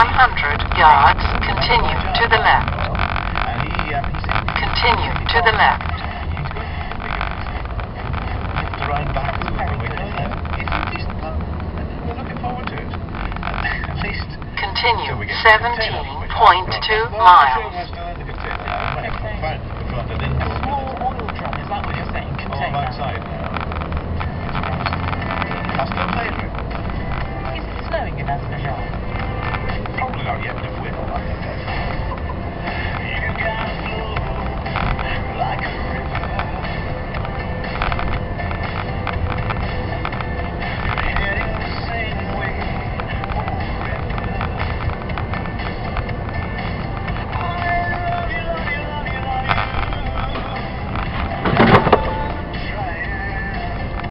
100 yards, continue to the left. Continue to the left. Continue 17.2 miles. Is it snowing in Azerbaijan? the evident witness.